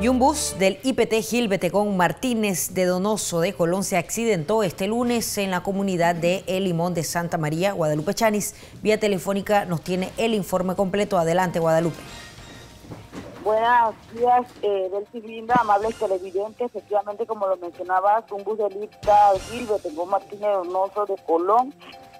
Y un bus del IPT Gil Betecón Martínez de Donoso de Colón se accidentó este lunes en la comunidad de El Limón de Santa María, Guadalupe Chanis. Vía telefónica nos tiene el informe completo. Adelante, Guadalupe. Buenos días, eh, del Linda, amables televidentes. Efectivamente, como lo mencionabas, un bus del IPT Gil Betecón Martínez de Donoso de Colón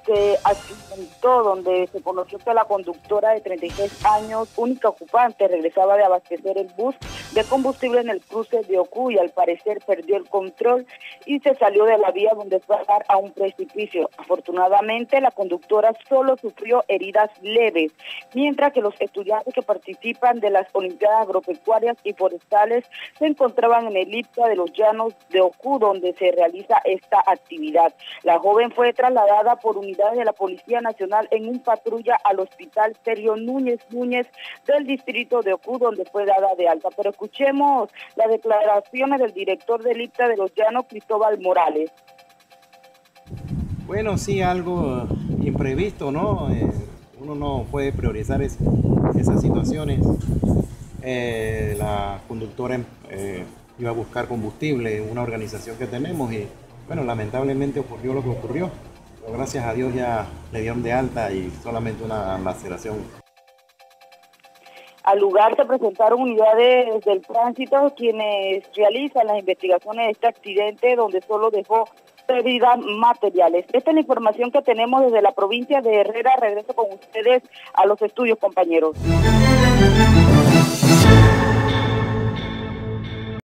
se accidentó donde se conoció que la conductora de 36 años, única ocupante, regresaba de abastecer el bus de combustible en el cruce de Ocu y al parecer perdió el control y se salió de la vía donde fue a dar a un precipicio. Afortunadamente la conductora solo sufrió heridas leves, mientras que los estudiantes que participan de las Olimpiadas Agropecuarias y Forestales se encontraban en el IPTA de los Llanos de Ocu donde se realiza esta actividad. La joven fue trasladada por de la Policía Nacional en un patrulla al Hospital Sergio Núñez Núñez del distrito de Ocu donde fue dada de alta. Pero Escuchemos las declaraciones del director del IPTA de los Llanos, Cristóbal Morales. Bueno, sí, algo imprevisto, ¿no? Eh, uno no puede priorizar esas situaciones. Eh, la conductora eh, iba a buscar combustible en una organización que tenemos y, bueno, lamentablemente ocurrió lo que ocurrió. Gracias a Dios ya le dieron de alta y solamente una laceración al lugar se presentaron unidades del tránsito quienes realizan las investigaciones de este accidente donde solo dejó pérdidas materiales. Esta es la información que tenemos desde la provincia de Herrera. Regreso con ustedes a los estudios, compañeros.